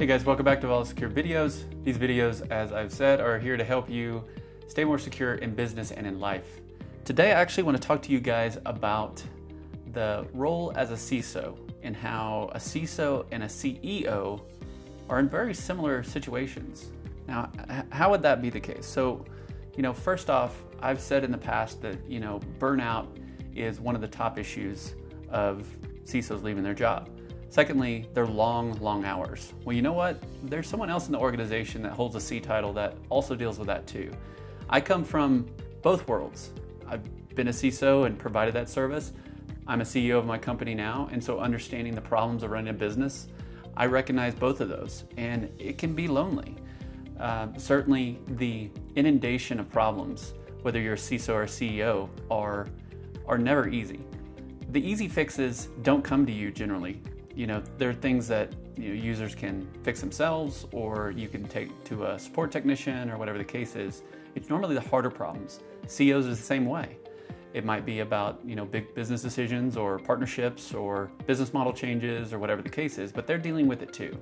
Hey guys, welcome back to Vala Secure Videos. These videos, as I've said, are here to help you stay more secure in business and in life. Today, I actually want to talk to you guys about the role as a CISO and how a CISO and a CEO are in very similar situations. Now, how would that be the case? So, you know, first off, I've said in the past that, you know, burnout is one of the top issues of CISOs leaving their job. Secondly, they're long, long hours. Well, you know what? There's someone else in the organization that holds a C title that also deals with that too. I come from both worlds. I've been a CISO and provided that service. I'm a CEO of my company now, and so understanding the problems of running a business, I recognize both of those, and it can be lonely. Uh, certainly, the inundation of problems, whether you're a CISO or a CEO, are are never easy. The easy fixes don't come to you generally you know, there are things that you know, users can fix themselves or you can take to a support technician or whatever the case is. It's normally the harder problems. CEOs is the same way. It might be about you know big business decisions or partnerships or business model changes or whatever the case is, but they're dealing with it too.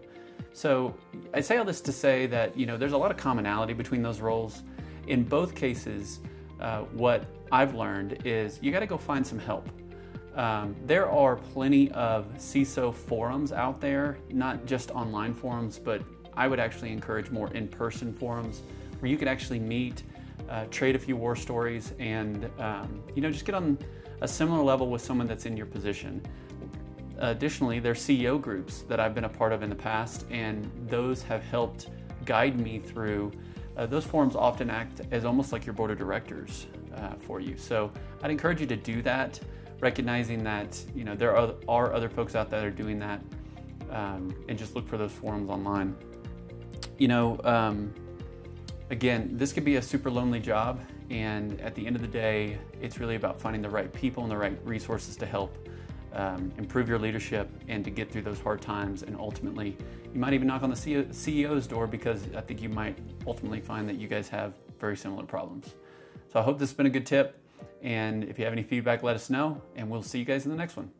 So I say all this to say that you know there's a lot of commonality between those roles. In both cases, uh, what I've learned is you got to go find some help. Um, there are plenty of CISO forums out there, not just online forums, but I would actually encourage more in-person forums where you could actually meet, uh, trade a few war stories, and um, you know just get on a similar level with someone that's in your position. Additionally, there are CEO groups that I've been a part of in the past, and those have helped guide me through. Uh, those forums often act as almost like your board of directors uh, for you. So I'd encourage you to do that recognizing that you know there are, are other folks out there doing that, um, and just look for those forums online. You know, um, again, this could be a super lonely job, and at the end of the day, it's really about finding the right people and the right resources to help um, improve your leadership and to get through those hard times. And ultimately, you might even knock on the CEO's door because I think you might ultimately find that you guys have very similar problems. So I hope this has been a good tip. And if you have any feedback, let us know, and we'll see you guys in the next one.